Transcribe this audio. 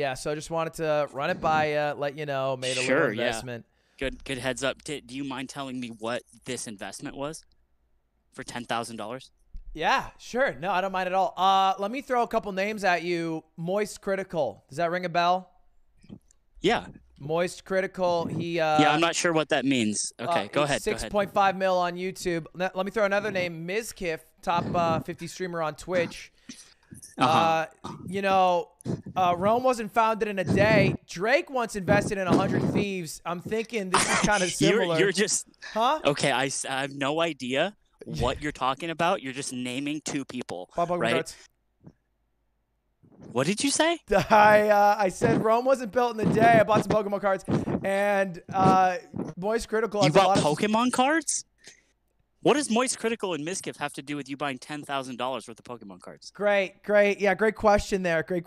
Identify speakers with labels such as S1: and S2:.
S1: Yeah, so I just wanted to run it by you, let you know, made a
S2: Sure,
S1: little
S2: yeah.
S1: investment.
S2: Good good heads up. D- do you mind telling me what this investment was for ten thousand dollars?
S1: Yeah, sure. No, I don't mind at all. Uh, let me throw a couple names at you. Moist Critical. Does that ring a bell?
S2: Yeah.
S1: Moist Critical. He. Uh,
S2: yeah, I'm not sure what that means. Okay, go ahead. Go ahead.
S1: point five mil on YouTube. Let let me throw another name. Mizkif, top uh, fifty streamer on Twitch. uh
S2: Uh-huh.
S1: you know, uh, Rome wasn't founded in a day. Drake once invested in hundred thieves. I'm thinking this is kind of similar.
S2: You're, you're just
S1: huh?
S2: okay. I, I, have no idea what you're talking about. You're just naming two people,
S1: Bob
S2: right? What did you say?
S1: I uh, I said Rome wasn't built in a day. I bought some Pokemon cards, and uh, Moist Critical.
S2: You
S1: has a lot
S2: bought
S1: of-
S2: Pokemon cards? What does Moist Critical and Mizkif have to do with you buying ten thousand dollars worth of Pokemon cards?
S1: Great, great. Yeah, great question there. Great